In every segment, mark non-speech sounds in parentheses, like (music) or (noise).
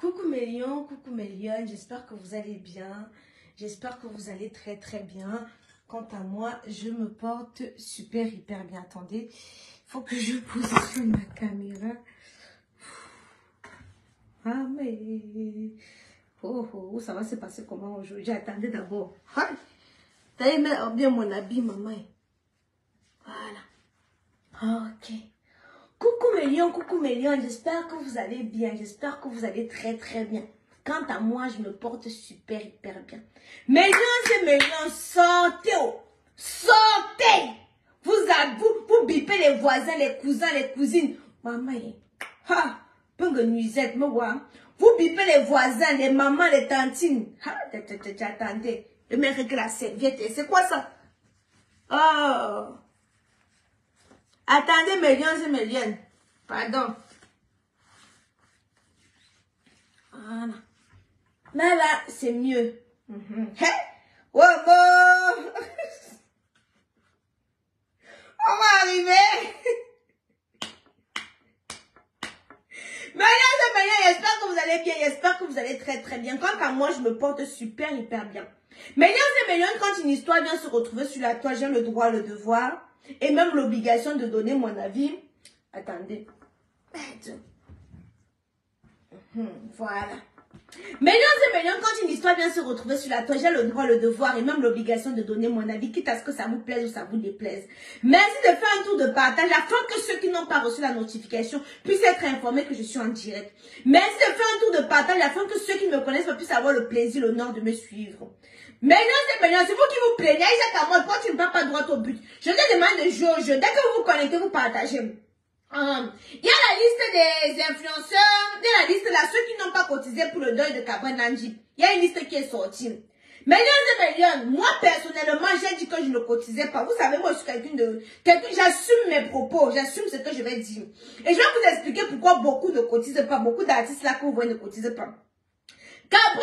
Coucou mes coucou mes j'espère que vous allez bien. J'espère que vous allez très très bien. Quant à moi, je me porte super hyper bien. Attendez, il faut que je positionne (laughs) ma caméra. Ah mais... Oh, oh, ça va se passer comment aujourd'hui? Attendez d'abord. T'as aimé bien mon habit, maman? Voilà. Ok. Coucou mes lions, coucou mes lions, j'espère que vous allez bien, j'espère que vous allez très très bien. Quant à moi, je me porte super hyper bien. Mes lions et mes lions, sortez, oh. sortez. Vous, vous, vous bipez les voisins, les cousins, les cousines. Maman, ha, de nuisette, me voir. Vous bipez les voisins, les mamans, les tantines. Ha, attendez, le mec que la serviette, c'est quoi ça? Oh. Attendez, mes lions et mes lions. Pardon. Voilà. Mais là, c'est mieux. Mm -hmm. Hey! Wow, (laughs) On va arriver. (laughs) Mesdames et messieurs, j'espère que vous allez bien, j'espère que vous allez très très bien. Quant à moi, je me porte super hyper bien. Mesdames et messieurs, quand une histoire vient se retrouver sur la toile, j'ai le droit, le devoir et même l'obligation de donner mon avis. Attendez. Voilà. Mesdames et messieurs, quand une histoire vient se retrouver sur la toile, j'ai le droit, le devoir et même l'obligation de donner mon avis, quitte à ce que ça vous plaise ou ça vous déplaise. Merci de faire un tour de partage afin que ceux qui n'ont pas reçu la notification puissent être informés que je suis en direct. Merci de faire un tour de partage afin que ceux qui ne me connaissent puissent avoir le plaisir, l'honneur de me suivre. Mesdames et messieurs, c'est vous qui vous plaignez, Isaac moi, pourquoi tu ne vas pas droit au but? Je te demande de jouer au jeu. Dès que vous vous connectez, vous partagez. Um, il y a la liste des influenceurs, a la liste là, ceux qui n'ont pas cotisé pour le deuil de Cabra Nanji. Il y a une liste qui est sortie. Mesdames et messieurs, moi personnellement, j'ai dit que je ne cotisais pas. Vous savez, moi je suis quelqu'un de... Quelqu'un, j'assume mes propos, j'assume ce que je vais dire. Et je vais vous expliquer pourquoi beaucoup ne cotisent pas, beaucoup d'artistes là que vous voyez ne cotisent pas. Cabra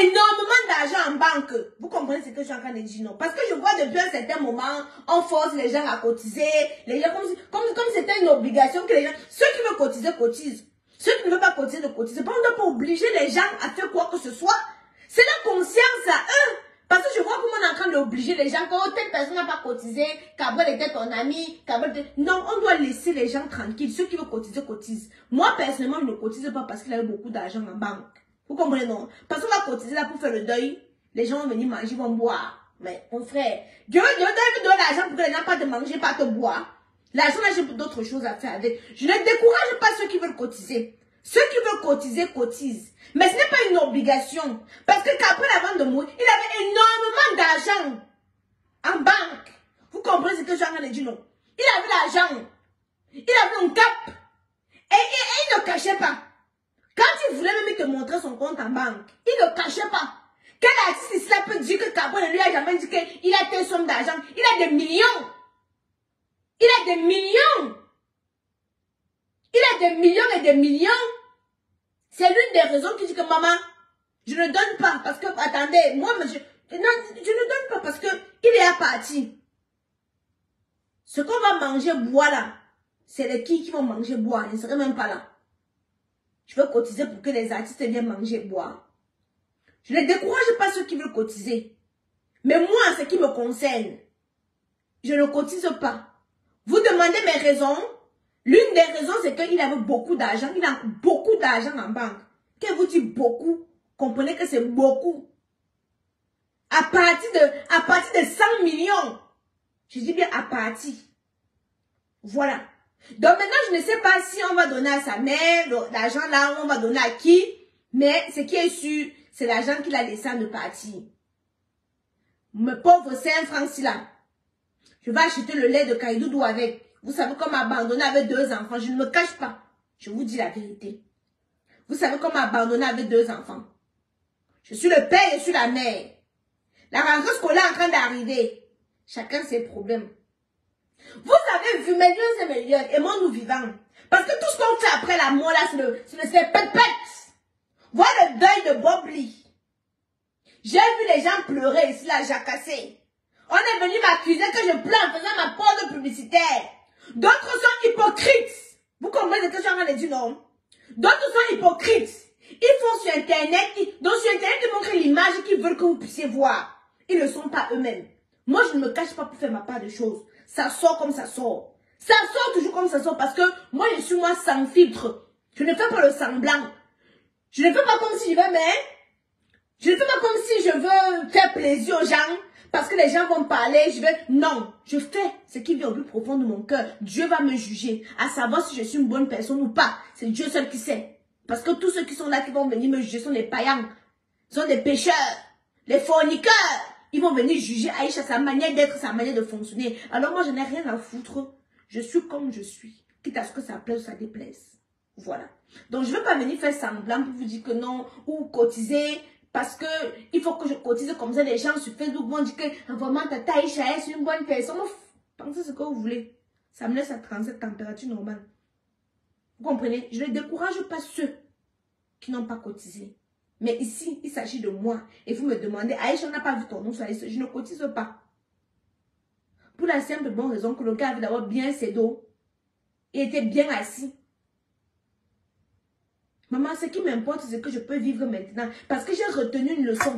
énormément d'argent en banque. Vous comprenez ce que je suis en train de dire, non? Parce que je vois depuis un certain moment, on force les gens à cotiser, les gens, comme comme, comme c'était une obligation que les gens, ceux qui veulent cotiser, cotisent. Ceux qui ne veulent pas cotiser, ne cotisent pas. On ne doit pas obliger les gens à faire quoi que ce soit. C'est la conscience à eux. Parce que je vois comment on est en train d'obliger les gens, quand telle personne n'a pas cotisé, Cabrel était ton ami, Cabrel était... Non, on doit laisser les gens tranquilles. Ceux qui veulent cotiser, cotisent. Moi, personnellement, je ne cotise pas parce qu'il a eu beaucoup d'argent en banque. Vous comprenez, non? Parce qu'on va cotiser là pour faire le deuil. Les gens vont venir manger, vont boire. Mais, mon frère, Dieu, Dieu te donner l'argent pour que les gens pas te manger, pas te boire. L'argent, là, j'ai d'autres choses à faire avec. Je ne décourage pas ceux qui veulent cotiser. Ceux qui veulent cotiser, cotisent. Mais ce n'est pas une obligation. Parce que qu'après la vente de mourir, il avait énormément d'argent en banque. Vous comprenez ce que en de dire, non? Il avait l'argent. Il avait un cap. Et, et, et il ne cachait pas. Voulait même te montrer son compte en banque, il ne cachait pas. Quel artiste cela peut dire que Carbone ne lui a jamais dit qu'il a telle somme d'argent Il a des millions. Il a des millions. Il a des millions et des millions. C'est l'une des raisons qui dit que maman, je ne donne pas parce que, attendez, moi, je, non, je ne donne pas parce que il est à partir. Ce qu'on va manger, boire là, c'est les qui qui vont manger, boire. Ils ne seraient même pas là. Je veux cotiser pour que les artistes viennent manger et boire. Je ne décourage pas ceux qui veulent cotiser. Mais moi, ce qui me concerne, je ne cotise pas. Vous demandez mes raisons. L'une des raisons, c'est qu'il avait beaucoup d'argent. Il a beaucoup d'argent en banque. Quand vous dites beaucoup, comprenez que c'est beaucoup. À partir de, à partir de 100 millions. Je dis bien à partir. Voilà. Donc maintenant, je ne sais pas si on va donner à sa mère l'argent là, on va donner à qui. Mais ce qui est sûr, c'est l'argent qu'il a laissé à ne partir. Mes pauvres 5 francs là. Je vais acheter le lait de Kaïdoudou avec. Vous savez comment abandonner avec deux enfants. Je ne me cache pas. Je vous dis la vérité. Vous savez comment abandonner avec deux enfants. Je suis le père, je suis la mère. La rentrée scolaire est en train d'arriver. Chacun ses problèmes. Vous avez vu, lieux et mes lieux, aimons-nous vivants. Parce que tout ce qu'on fait après la mort, là, c'est le, c'est le, pète Voilà le deuil de Bob Lee. J'ai vu les gens pleurer ici, là, jacassé. On est venu m'accuser que je pleure en faisant ma pause publicitaire. D'autres sont hypocrites. Vous comprenez ce que j'ai en train de dire, non? D'autres sont hypocrites. Ils font sur Internet, donc sur Internet, ils montrent l'image qu'ils veulent que vous puissiez voir. Ils ne sont pas eux-mêmes. Moi, je ne me cache pas pour faire ma part de choses. Ça sort comme ça sort. Ça sort toujours comme ça sort parce que moi, je suis moi sans filtre. Je ne fais pas le semblant. Je ne fais pas comme si je veux, mais je ne fais pas comme si je veux faire plaisir aux gens parce que les gens vont parler, je vais... Non, je fais ce qui vient au plus profond de mon cœur. Dieu va me juger, à savoir si je suis une bonne personne ou pas. C'est Dieu seul qui sait. Parce que tous ceux qui sont là, qui vont venir me juger, sont des païens, sont des pécheurs, les forniqueurs. Ils vont venir juger Aïcha, sa manière d'être, sa manière de fonctionner. Alors moi, je n'ai rien à foutre. Je suis comme je suis. Quitte à ce que ça plaise ou ça déplaise. Voilà. Donc, je ne veux pas venir faire semblant pour vous dire que non, ou cotiser, parce que il faut que je cotise comme ça. Les gens sur Facebook vont dire que ah, vraiment, Tata Aïcha est une bonne personne. Pensez ce que vous voulez. Ça me laisse à 37 température normale. Vous comprenez? Je ne décourage pas ceux qui n'ont pas cotisé. Mais ici, il s'agit de moi. Et vous me demandez, Aïcha, on n'a pas vu ton nom sur. Je ne cotise pas. Pour la simple bonne raison que le gars avait d'abord bien ses dos. Il était bien assis. Maman, ce qui m'importe, c'est que je peux vivre maintenant. Parce que j'ai retenu une leçon.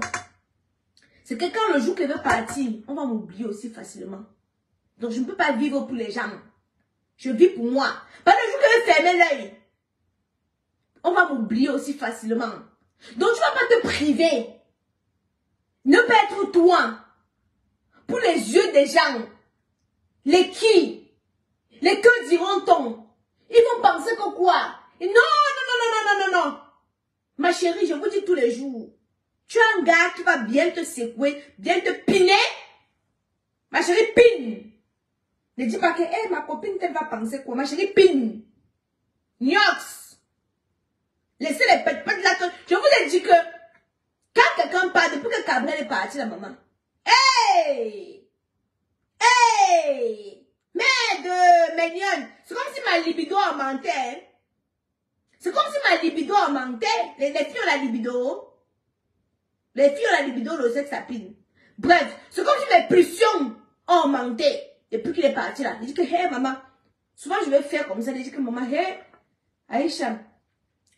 C'est que quand le jour qu'il veut partir, on va m'oublier aussi facilement. Donc, je ne peux pas vivre pour les gens. Je vis pour moi. Pas le jour qu'il veut fermer l'œil, on va m'oublier aussi facilement. Donc, tu ne vas pas te priver. Ne pas être toi. Pour les yeux des gens. Les qui? Les que diront-on? Ils vont penser que quoi? Non, non, non, non, non, non. Ma chérie, je vous dis tous les jours. Tu as un gars qui va bien te secouer, bien te piner. Ma chérie, pine. Ne dis pas que, hey, ma copine, elle va penser quoi? Ma chérie, pine. Nyox. Laissez les pètes pètes là. Je vous ai dit que, quand quelqu'un parle, depuis que Cabrel est parti, la maman. Hey! Hey! Merde, mignonne. C'est comme si ma libido augmentait. Hein. C'est comme si ma libido augmentait. Les, les filles ont la libido. Les filles ont la libido, le sexe. Bref, c'est comme si mes pulsions ont augmenté depuis qu'il est parti là. Il dit que, hé, maman. Souvent, je vais faire comme ça. Il dit que, maman, hé, Aïcha.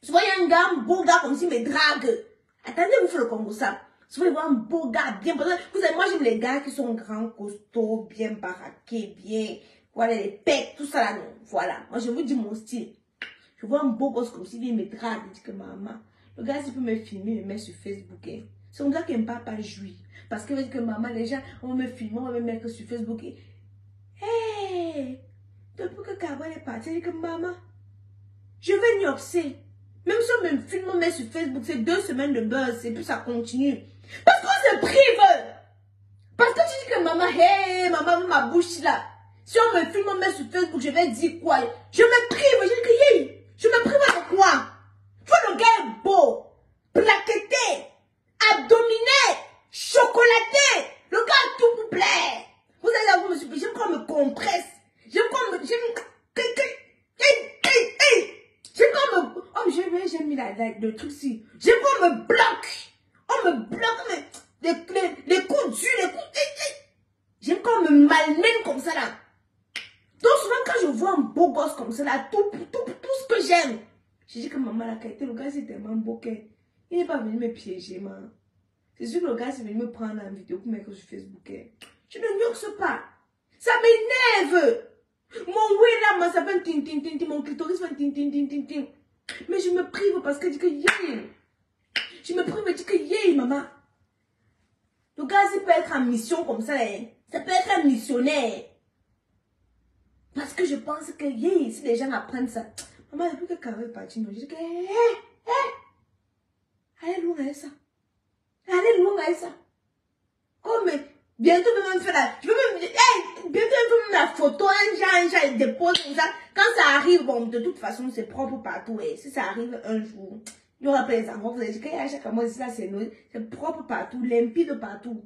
Y a un gars, un beau gars comme si me drague. Attendez, vous faites le Congo ça. Souvent, il voit un beau gars bien. Vous savez, moi, j'aime les gars qui sont grands, costauds, bien baraqués, bien. Voilà, les pecs, tout ça là. Non. Voilà. Moi, je vous dis mon style. Je vois un beau gosse comme s'il il me drague. Il dit que maman, le gars, s'il peut me filmer, il me met sur Facebook. Hein. C'est un gars qui n'aime pas pas jouir. Parce dire que maman, les gens, on me filmer, on va me mettre sur Facebook. Hé! Hey, depuis que Carbone est parti, il dit que maman, je vais nuancer. Même si on me filme, on met sur Facebook, c'est deux semaines de buzz et puis ça continue. Parce qu'on se prive. Parce que tu dis que maman, hé, hey, maman, ma bouche là. Si on me filme, on met sur Facebook, je vais dire quoi? Je me prive, je dis je me prive de quoi Toi, le est beau, plaquetté, abdominé, chocolaté. Le gars a tout vous plaît. Vous allez avoir, monsieur, j'aime quand on me compresse. J'aime quand on me... J'aime... J'aime quand on me... Oh, j'ai la, la, le truc ici. J'aime quand on me bloque. On me bloque, mais... Les, les, coups durs, les coups... J'aime quand on me malmène comme ça, là. Donc souvent, quand je vois un beau gosse comme ça, là, tout, tout, tout ce que j'aime, je dis que maman, la qualité, le gars, c'est tellement beau qu'il n'est pas venu me piéger, man. C'est sûr que le gars, c'est venu me prendre en vidéo pour mettre sur Facebook. Hein. Je ne nuance pas. Ça m'énerve. Mon oui là, ça fait un ting. Mon clitoris fait un ting. Mais je me prive parce que je dis que yeah. Je me prive et je dis que yeah, maman. Le gars, il peut être en mission comme ça. Hein. Ça peut être un missionnaire. Parce que je pense que, yeah, si les gens apprennent ça. Maman, depuis que Carré est je dis que, hé, hé, allez loin avec ça. Allez loin avec ça. Comme, bientôt, je vais même faire la, je vais même, hey, bientôt, je vais même la photo, un genre, un genre, il dépose comme ça. Quand ça arrive, bon, de toute façon, c'est propre partout, et si ça arrive un jour, il y aura pas les enfants, vous allez dire que, à chaque mois, ça, c'est c'est propre partout, limpide partout.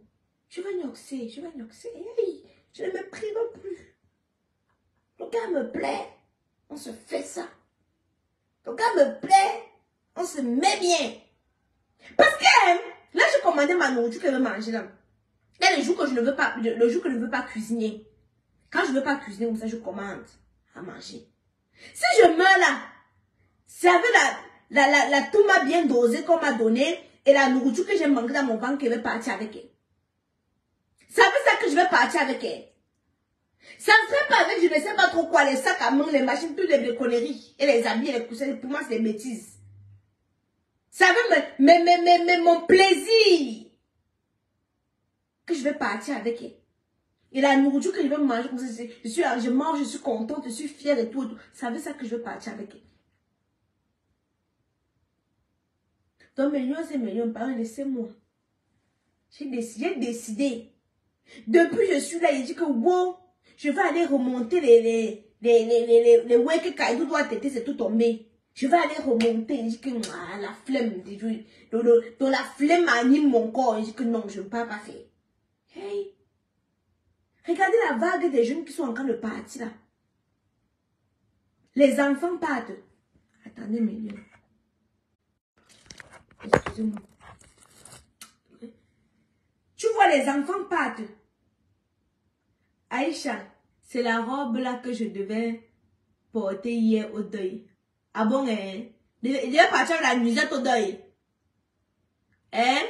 Je vais noxer, je vais noxer, hey, je ne me prive plus. Le gars me plaît, on se fait ça. Le gars me plaît, on se met bien. Parce que là, je commandais ma nourriture que je veux manger là. Là, les jours que je ne veux pas, le jour que je ne veux pas cuisiner. Quand je ne veux pas cuisiner, comme ça, je commande à manger. Si je meurs là, C'est avec la, la, la, la tout m'a bien dosé qu'on m'a donné et la nourriture que j'ai mangée dans mon ventre je vais partir avec elle. C'est avec ça que je vais partir avec elle. Ça ne serait pas avec, je ne sais pas trop quoi, les sacs à main, les machines, toutes les conneries, et les habits, les coussins, pour moi, c'est des bêtises. Ça veut mais, mais, mais, mais, mon plaisir, que je vais partir avec elle. Et la nourriture que je vais manger, comme ça, je, suis, je mange, je suis contente, je suis fière et tout, et tout. Ça veut que je vais partir avec elle. Donc, millions et millions, par laissez-moi. J'ai décidé, décidé. Depuis, je suis là, il dit que, wow, je vais aller remonter les, les, les, les, les, les, ouais que Kaidou doit têter, c'est tout tombé. Je vais aller remonter. Il dit que, ah, la flemme, donc la flemme anime mon corps. Il dit que non, je ne peux pas faire. Hey. Regardez la vague des jeunes qui sont en train de partir là. Les enfants partent. Attendez, mais Excusez-moi. Tu vois, les enfants partent. Aïcha, c'est la robe là que je devais porter hier au deuil. Ah bon, hein? Je devais partir la nuisette au deuil. Hein?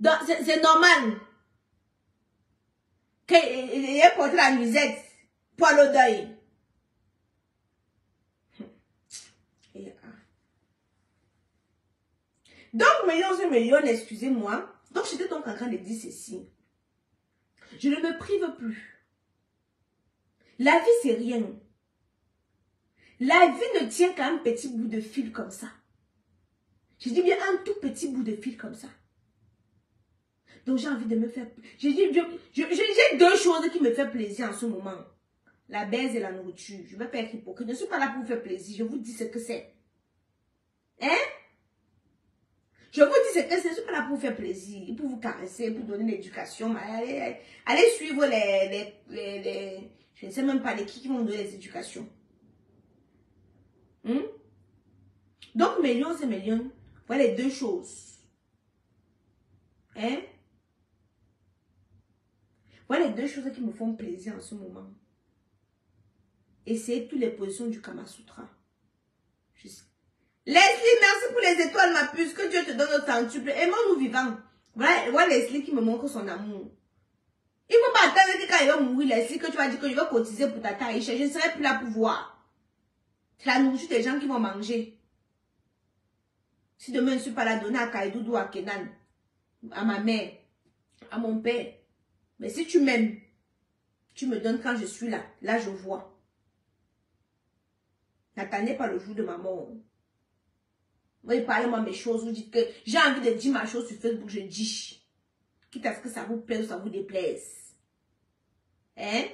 C'est normal qu'il ait porté la nuisette pour le deuil. Donc, millions et millions, excusez-moi. Donc, j'étais donc en train de dire ceci. Je ne me prive plus. La vie, c'est rien. La vie ne tient qu'à un petit bout de fil comme ça. Je dis bien un tout petit bout de fil comme ça. Donc j'ai envie de me faire... J'ai deux choses qui me font plaisir en ce moment. La baise et la nourriture. Je ne vais pas être hypocrite. Je ne suis pas là pour vous faire plaisir. Je vous dis ce que c'est. Hein? Je vous dis ce que c'est. Je ne suis pas là pour vous faire plaisir. Pour vous caresser, pour donner l'éducation. Allez, allez, suivre les, Je ne sais même pas les qui, qui vont donner les éducations. Hmm? Donc, millions et millions. Voilà les deux choses. Hein? Voilà les deux choses qui me font plaisir en ce moment. Essayez toutes les positions du Kama Sutra. Leslie, merci pour les étoiles, ma puce. Que Dieu te donne au centuple. Aimons-nous vivants. Voilà, voilà Leslie qui me montre son amour. Il ne faut pas attendre que quand il va mourir, Leslie, que tu vas dire que je vais cotiser pour ta taille. Je ne serai plus là pour voir. C'est la nourriture des gens qui vont manger. Si demain je ne suis pas là, donner à Kaidoudou, à Kenan, à ma mère, à mon père, mais si tu m'aimes, tu me donnes quand je suis là. Là, je vois. N'attendez pas le jour de ma mort. Vous parlez-moi mes choses, vous dites que j'ai envie de dire ma chose sur Facebook, je dis. Quitte à ce que ça vous plaise ou ça vous déplaise. Hein?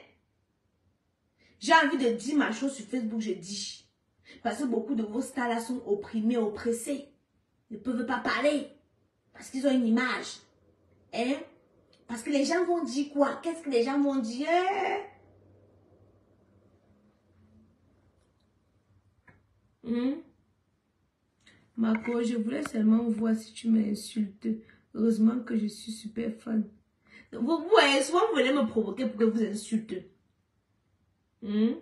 J'ai envie de dire ma chose sur Facebook, je dis. Parce que beaucoup de vos stars là sont opprimés, oppressés. Ils ne peuvent pas parler. Parce qu'ils ont une image. Hein? Parce que les gens vont dire quoi? Qu'est-ce que les gens vont dire? Hmm? Marco, je voulais seulement voir si tu m'insultes. Heureusement que je suis super fan. Vous, voyez, souvent vous venez me provoquer pour que vous insulte. Hmm?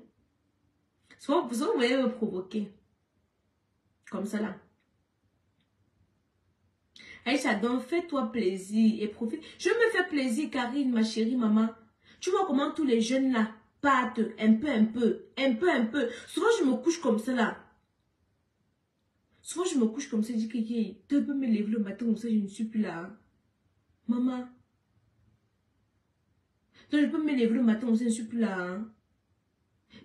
Souvent, souvent vous venez me provoquer. Comme ça là. Aïcha, donc fais-toi plaisir et profite. Je me fais plaisir, Karine, ma chérie maman. Tu vois comment tous les jeunes là partent un peu, un peu, un peu, un peu. Souvent, je me couche comme là. Souvent, je me couche comme ça, je dis que tu peux me lever le matin comme ça, je ne suis plus là. Hein. Maman. Donc, je peux me lever le matin comme ça, je ne suis plus là. Hein.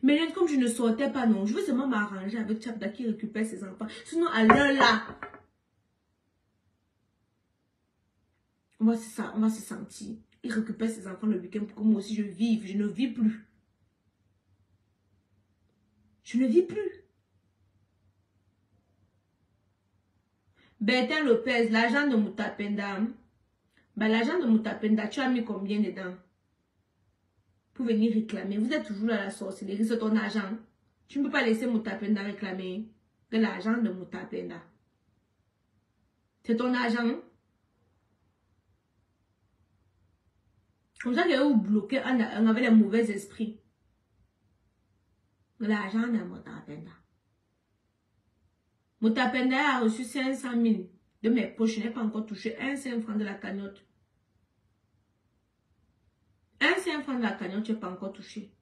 Mais comme je ne sortais pas, non, je veux seulement m'arranger avec Chapda qui récupère ses enfants. Sinon, à l'heure là, On va, se, on va se sentir. Il récupère ses enfants le week-end pour que moi aussi je vive. Je ne vis plus. Je ne vis plus. Bertin Lopez, l'agent de Moutapenda. Ben, l'agent de Moutapenda, tu as mis combien dedans Pour venir réclamer? Vous êtes toujours à la sorcellerie, c'est ton agent. Tu ne peux pas laisser Moutapenda réclamer de l'agent de Moutapenda. C'est ton agent. Comme ça, que vous bloquez, on avait les mauvais esprits. L'argent n'a pas peine. Moutapenda a reçu 500 000 de mes poches. Je n'ai pas encore touché un seul franc de la cagnotte. Un seul franc de la cagnotte, je n'ai pas encore touché.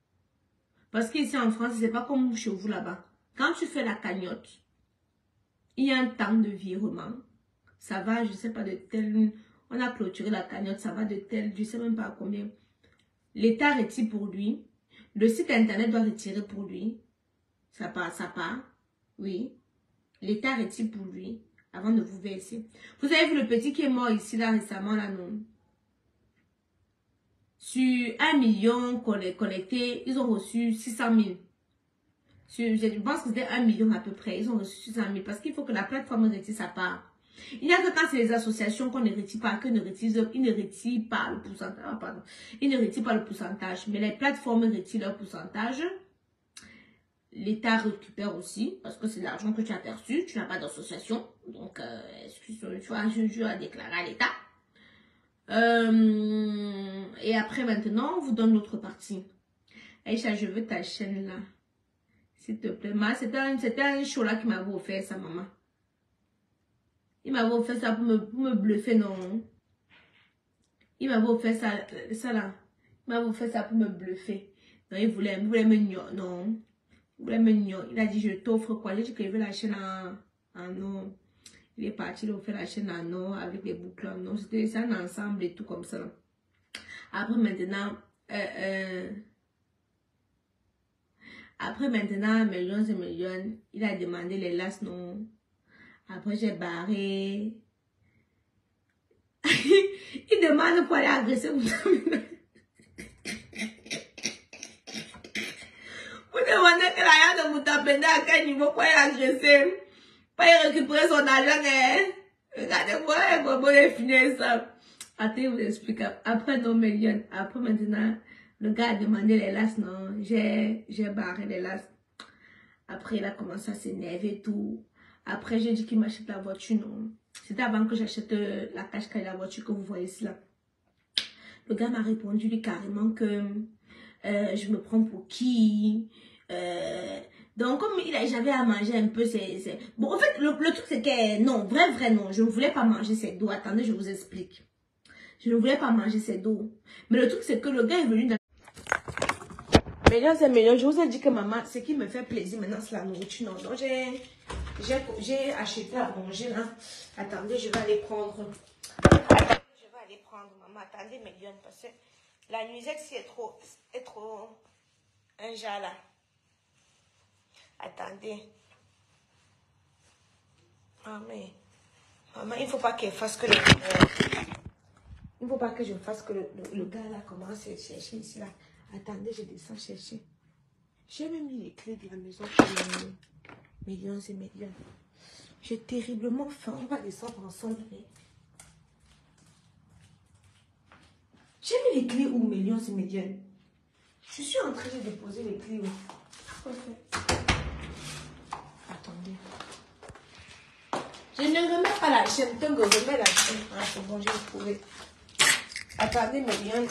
Parce qu'ici en France, c'est pas comme chez vous là-bas. Quand tu fais la cagnotte, il y a un temps de virement. Ça va, je ne sais pas de tel... On a clôturé la cagnotte, ça va de tel, je ne sais même pas combien. L'État retire pour lui. Le site internet doit retirer pour lui. Ça part, ça part. Oui. L'État retire pour lui avant de vous verser. Vous avez vu le petit qui est mort ici, là, récemment, là, non? Sur un million connectés, ils ont reçu 600 000. je pense que c'était un million à peu près. Ils ont reçu 600 000 parce qu'il faut que la plateforme retire sa part. Il n'y a que quand c'est les associations qu'on ne retire pas, que ne retirent pas le pourcentage. Ah, pardon. Ils ne retirent pas le pourcentage. Mais les plateformes retirent leur pourcentage. L'État récupère aussi, parce que c'est l'argent que tu as perçu. Tu n'as pas d'association. Donc, euh, excuse-moi, tu as un juge à déclarer à l'État. Euh, et après, maintenant, on vous donne l'autre partie. Aïcha, je veux ta chaîne là. S'il te plaît. C'était un, un show là qui m'avait offert ça, maman. Il m'avait offert ça pour me, pour me bluffer, non. Il m'avait offert ça, ça là. Il m'avait offert ça pour me bluffer. Non, il voulait, il me non. Il me Il a dit, je t'offre quoi? J'ai dit qu'il veut la chaîne en, en Il est parti, il a offert la chaîne en or avec des boucles en. C'était un ensemble et tout comme ça. Après maintenant, euh, euh, après maintenant, millions et millions, il a demandé les las non après, j'ai barré. (laughs) Il demande pour aller agresser Vous demandez que la de Moutapenda à quel niveau pour aller agresser. Pas y récupérer son argent, hein. Regardez-moi, comment il finit ça. Attends, vous explique. Après, non, millions. Après, maintenant, le gars a demandé les lasses, non. J'ai barré les lasses. Après, il a commencé à s'énerver tout. Après, j'ai dit qu'il m'achète la voiture, non. C'était avant que j'achète euh, la cache et la voiture que vous voyez là. Le gars m'a répondu lui carrément que euh, je me prends pour qui. Euh, donc, comme j'avais à manger un peu, c'est... Bon, en fait, le, truc, c'est que... Non, vrai, vrai, non. Je ne voulais pas manger cette dos. Attendez, je vous explique. Je ne voulais pas manger cette dos. Mais le truc, c'est que le gars est venu dans... Millions et millions. Je vous ai dit que maman, ce qui me fait plaisir maintenant, c'est la nourriture. Non, donc j'ai... J'ai acheté à manger là. Attendez, je vais aller prendre. Je vais aller prendre, maman. Attendez, millions, parce que la nuisette, si est trop, est trop un là. Attendez. Ah, mais. Maman, il ne faut pas qu'elle fasse que le. Il ne faut pas que je fasse que le, gars là commence à chercher ici là. Attendez, je descends chercher. J'ai même mis les clés de la maison millions et millions. J'ai terriblement faim. On va descendre ensemble. J'ai mis les clés où millions et millions? Je suis en train de déposer les clés où? Attendez. Je ne remets pas la chaîne. Tant que je remets la chaîne. Ah, c'est bon, je vais trouver. Attendez, millions.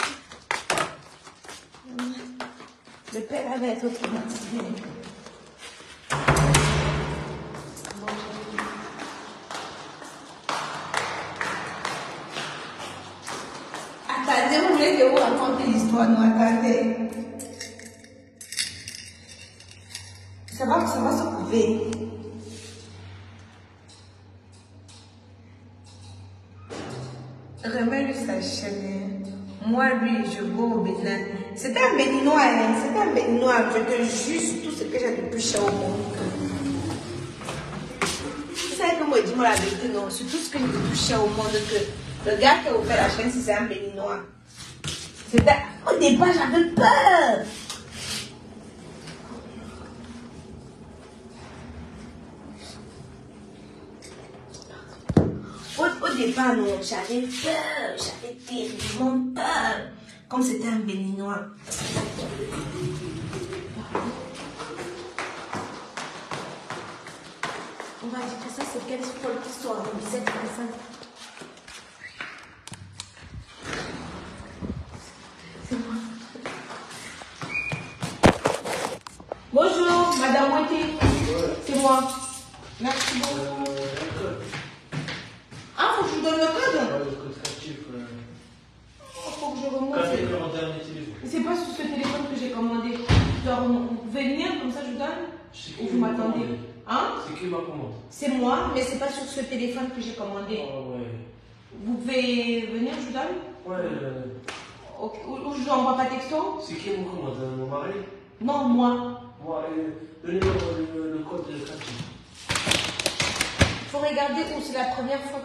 Le père avait être. Voulez que vous racontez l'histoire, non, attendez. Ça va, ça va se couper. Remets-lui sa chaîne. Moi, lui, je vais au Bénin. C'est un béninois, hein? c'est un béninois. Je te juste tout ce que j'ai de plus cher au monde. Vous savez que moi, dis-moi la vérité, non, c'est tout ce que j'ai de plus cher au monde que le gars qui a ouvert la chaîne, c'est un béninois. Au départ, j'avais peur. Au, départ, non, j'avais peur. J'avais terriblement peur. Comme c'était un béninois. On va dire que ça, c'est quelle histoire On disait comme ça. Bonjour, Madame Wati. C'est moi. Merci Euh, beaucoup. Ah, faut que je vous donne le code le code créatif. euh, Faut que je remonte. Café 41 téléphone. C'est pas sur ce téléphone que j'ai commandé. Vous pouvez venir, comme ça je vous donne Ou vous m'a m'attendez Hein C'est qui m'a commandé C'est moi, mais c'est pas sur ce téléphone que j'ai commandé. Oh, ouais. Vous pouvez venir, je vous donne Ouais, euh. Ou, ou je vous envoie pas texto c'est qui m'a commandé Mon mari Non, moi. Moi, euh, le numéro, le, le code créatif. Faut regarder où c'est la première fois